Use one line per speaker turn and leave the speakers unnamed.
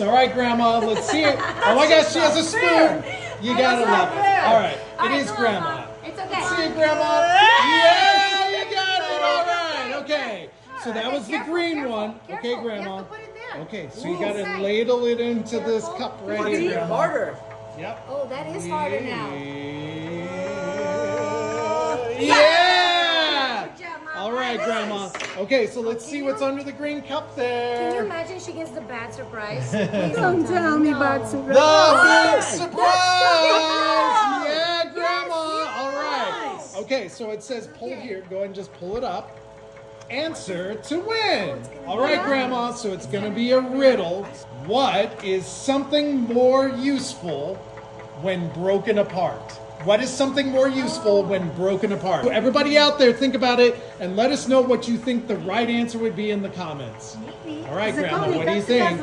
All right, Grandma, let's see it. Oh my gosh, she has a spoon. You gotta love it. All right,
All
it
right,
is Grandma.
It's okay.
See it, Grandma? Yeah, you got it. All right, okay. So that was the green one. Okay, Grandma.
to put it there.
Okay, so you gotta ladle it into this cup right here, Grandma.
harder.
Yep.
Oh, that is harder now.
Yeah.
Good job, Mom.
All right, Grandma. Okay, so let's see what's under the green cup there.
Can you imagine she gets the bad surprise?
Don't tell me about
The
surprise.
big surprise! Yeah, Grandma. All right. Okay, so it says pull here. Go ahead and just pull it up. Answer to win. All right, Grandma. So it's going to be a riddle. What is something more useful when broken apart? What is something more useful when broken apart? Everybody out there, think about it and let us know what you think the right answer would be in the comments. All right, Grandma. What do you think?